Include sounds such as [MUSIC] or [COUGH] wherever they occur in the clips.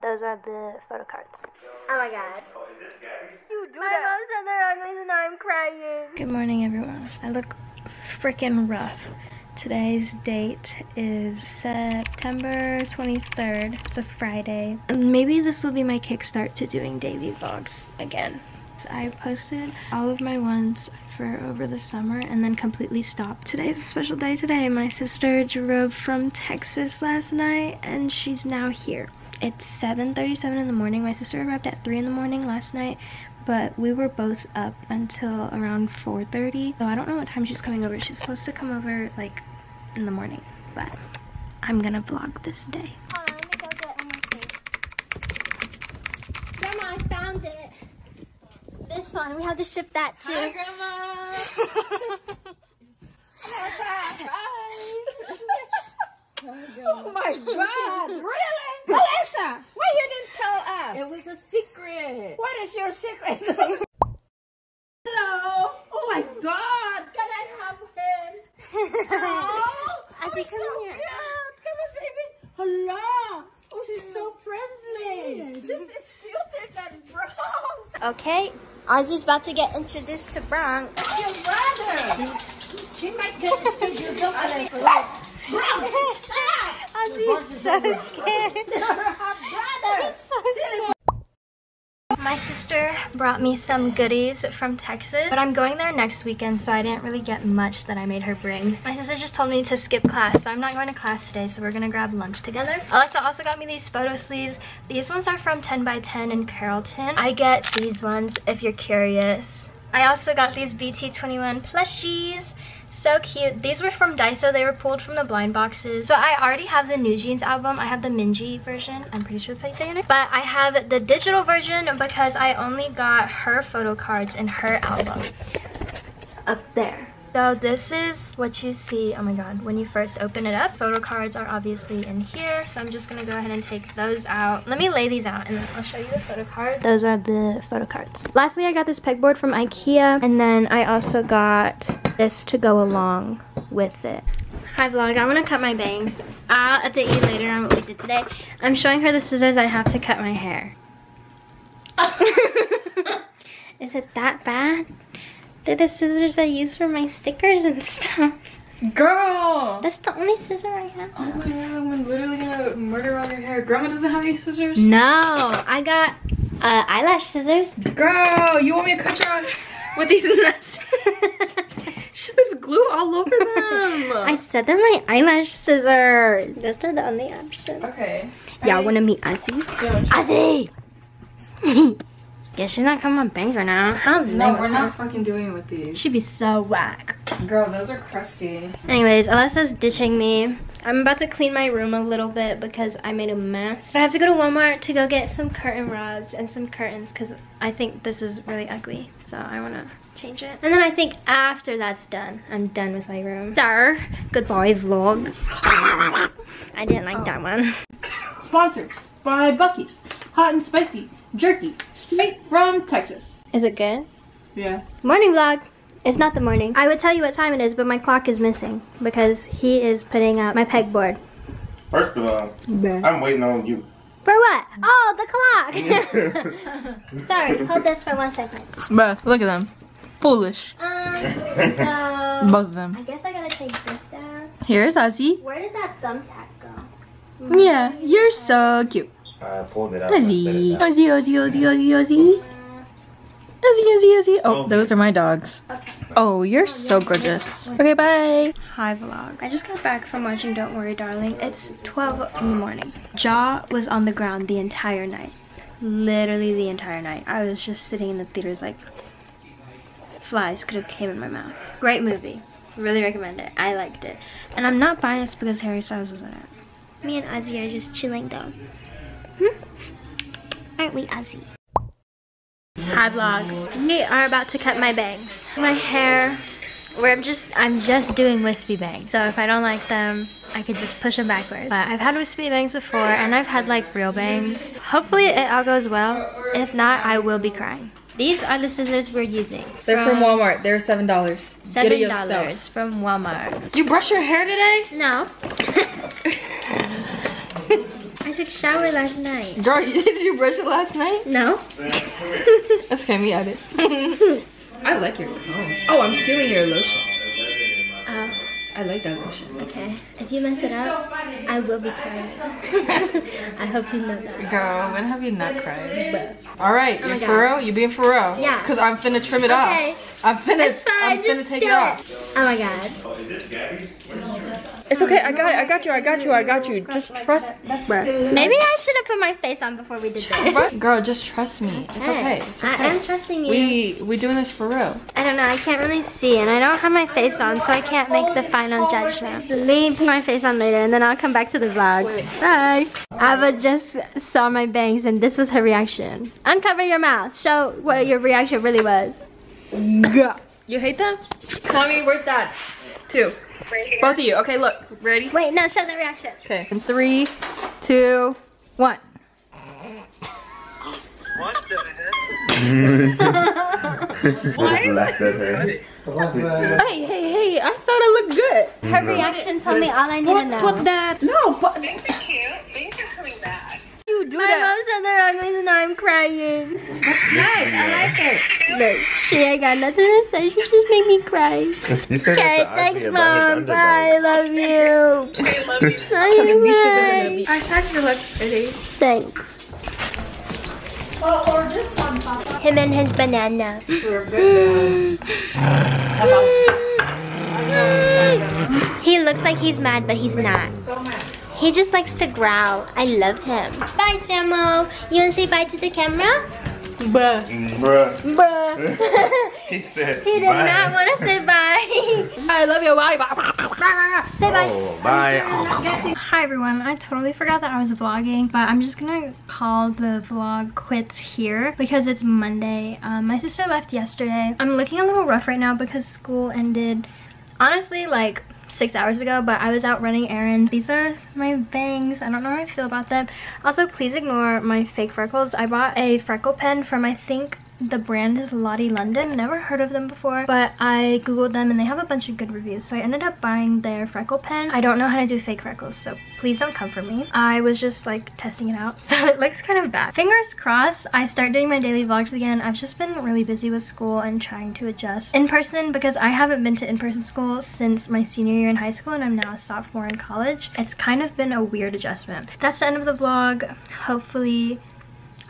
Those are the photo cards. Oh my god. You do my mom said they're ugly and I'm crying. Good morning, everyone. I look freaking rough. Today's date is September 23rd. It's a Friday. And maybe this will be my kickstart to doing daily vlogs again. So I posted all of my ones for over the summer and then completely stopped. Today's a special day today. My sister drove from Texas last night and she's now here. It's 7.37 in the morning. My sister arrived at 3 in the morning last night but we were both up until around 4.30 so I don't know what time she's coming over. She's supposed to come over like in the morning but I'm gonna vlog this day. Hold on, let me go get my. Grandma, I found it. This one, we have to ship that too. Hi, Grandma. [LAUGHS] [LAUGHS] Oh my God! Really? Melissa, why you didn't tell us? It was a secret. What is your secret? [LAUGHS] Hello. Oh my God! Can I have him? [LAUGHS] Oh, I oh, think so here. cute. Come on, baby. Hello. Oh, she's so friendly. This is cuter than Bronx. Okay, Ozzy's about to get introduced to Bronx. Your brother. She might get to speak your chocolate. [LAUGHS] Bronx, stop. Ozzy's so scared. My sister brought me some goodies from Texas, but I'm going there next weekend, so I didn't really get much that I made her bring. My sister just told me to skip class, so I'm not going to class today, so we're gonna grab lunch together. Alyssa also got me these photo sleeves. These ones are from 10 by 10 in Carrollton. I get these ones if you're curious. I also got these BT21 plushies. So cute. These were from Daiso. They were pulled from the blind boxes. So I already have the NewJeans album. I have the Minji version. I'm pretty sure that's how you say it. But I have the digital version because I only got her photo cards in her album. Up there. So this is what you see, oh my god, when you first open it up. Photo cards are obviously in here, so I'm just gonna go ahead and take those out. Let me lay these out and then I'll show you the photo cards. Those are the photo cards. Lastly, I got this pegboard from Ikea, and then I also got this to go along with it. Hi vlog, I'm gonna cut my bangs. I'll update you later on what we did today. I'm showing her the scissors I have to cut my hair. [LAUGHS] [LAUGHS] Is it that bad? They're the scissors I use for my stickers and [LAUGHS] stuff. Girl. That's the only scissor I have. Oh my god, I'm literally gonna murder all your hair. Grandma doesn't have any scissors? No, I got uh, eyelash scissors. Girl, you want me to cut your with these [LAUGHS] nuts? [LAUGHS] Shit, there's glue all over them. I said they're my eyelash scissors. Those are the only options. okay. Y'all wanna meet Ozzy? Yeah, Ozzy! Yeah, she's not coming on bangs right now. How No, we're not fucking doing it with these. She'd be so whack. Girl, those are crusty. Anyways, Alessa's ditching me. I'm about to clean my room a little bit because I made a mess. I have to go to Walmart to go get some curtain rods and some curtains because I think this is really ugly. So I want to change it. And then I think after that's done, I'm done with my room. Sir, goodbye vlog. I didn't like oh. that one. Sponsored by Buc-ee's Hot and Spicy Jerky, straight from Texas. Is it good? Yeah. Morning vlog. It's not the morning. I would tell you what time it is, but my clock is missing because he is putting up my pegboard. First of all, I'm waiting on you. For what? Oh, the clock. [LAUGHS] [LAUGHS] Sorry, hold this for one second. Bruh, look at them. Foolish. Um, so Both of them. I guess I gotta take this down. Here's Ozzy. Where did that thumbtack go? Yeah, you're so cute. I pulled it out. Ozzy. it. Ozzy, Ozzy, Ozzy, Ozzy, Ozzy. Ozzy, Ozzy, Ozzy. Oh, those are my dogs. Okay. Oh, you're so gorgeous. Okay, bye. Hi vlog. I just got back from watching Don't Worry Darling. It's 12 in the morning. Jaw was on the ground the entire night. Literally the entire night. I was just sitting in the theaters like flies could have came in my mouth. Great movie. Really recommend it. I liked it. And I'm not biased because Harry Styles was in it. Me and Ozzy are just chilling though. Hmm? [LAUGHS] Aren't we Ozzy? Hi vlog. We are about to cut my bangs. My hair, where I'm just, I'm just doing wispy bangs. So if I don't like them, I could just push them backwards. But I've had wispy bangs before and I've had like real bangs. Hopefully it all goes well. If not, I will be crying. These are the scissors we're using. They're from Walmart. They're seven dollars. Seven dollars from Walmart. You brush your hair today? No. [LAUGHS] I should shower last night. Girl, [LAUGHS] did you brush it last night? No? [LAUGHS] That's okay, me at it. [LAUGHS] I like your comb. Oh, I'm stealing your lotion. Oh, I like that lotion. okay. If you mess it up, I will be crying. I hope you know that. Girl, when have you not cried? All right, Oh you God. for real? You being for real? Yeah. Cause I'm finna trim it Okay. off. I'm finna. It's fine, I'm finna just take do it off. Oh my god. Oh, is this Gabby's? It's okay. I got it. I got you. I got you. I got you. Just trust. Bruh. Maybe I should have put my face on before we did this. [LAUGHS] Girl, just trust me. It's okay. It's I okay. am trusting you. We we doing this for real. I don't know, I can't really see and I don't have my face on so I can't make the final judgment. Let me put my face on later and then I'll come back to the vlog. Bye. Ava just saw my bangs and this was her reaction. Uncover your mouth. Show what your reaction really was. Gah. You hate them? Tommy, where's dad? Two. Both of you. Okay, look. Ready? Wait, no, show the reaction. Okay. In three, two, one. [LAUGHS] Just laughed at her. Hey, hey, hey! I thought I looked good. Her reaction told me all I need to know. Put that. No, but You do My mom said they're ugly and now I'm crying. That's nice. I like it. Look, she ain't got nothing to say. She just made me cry. You said Okay, that to thanks, Ozzy mom. Bye. underbelly. Love you. I love you. [LAUGHS] Bye. I said you look pretty. Thanks. Him and his banana. [LAUGHS] [LAUGHS] he looks like he's mad, but he's not. He just likes to growl. I love him. Bye, Samo. You want to say bye to the camera? Bruh. Bruh. Bruh. [LAUGHS] He said. he did bye. not want to say bye. [LAUGHS] I love you. Bye. Bye. say bye. Oh, bye. Hi everyone, I totally forgot that I was vlogging, but I'm just gonna call the vlog quits here because it's Monday. Um, my sister left yesterday. I'm looking a little rough right now because school ended, honestly, like six hours ago, but I was out running errands. These are my bangs. I don't know how I feel about them. Also, please ignore my fake freckles. I bought a freckle pen from, I think, the brand is Lottie London. Never heard of them before, but I googled them and they have a bunch of good reviews. So I ended up buying their freckle pen. I don't know how to do fake freckles, so please don't come for me. I was just like testing it out, [LAUGHS] so it looks kind of bad. Fingers crossed, I start doing my daily vlogs again. I've just been really busy with school and trying to adjust in person because I haven't been to in-person school since my senior year in high school and I'm now a sophomore in college. It's kind of been a weird adjustment. That's the end of the vlog. Hopefully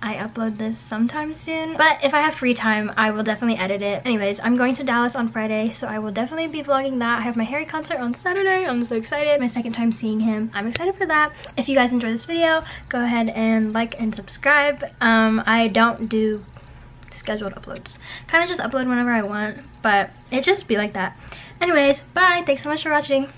I upload this sometime soon. But if I have free time, I will definitely edit it. Anyways, I'm going to Dallas on Friday, so I will definitely be vlogging that. I have my Harry concert on Saturday. I'm so excited. My second time seeing him. I'm excited for that. If you guys enjoyed this video, go ahead and like and subscribe. Um, I don't do scheduled uploads. Kind of just upload whenever I want, but it just be like that. Anyways, bye. Thanks so much for watching.